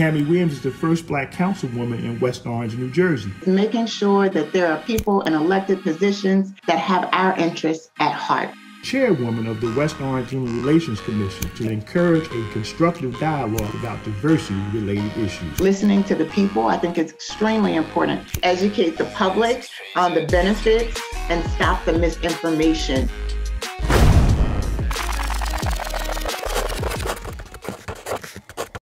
Tammy Williams is the first black councilwoman in West Orange, New Jersey. Making sure that there are people in elected positions that have our interests at heart chairwoman of the West Orange Human Relations Commission to encourage a constructive dialogue about diversity-related issues. Listening to the people, I think it's extremely important. Educate the public on the benefits and stop the misinformation.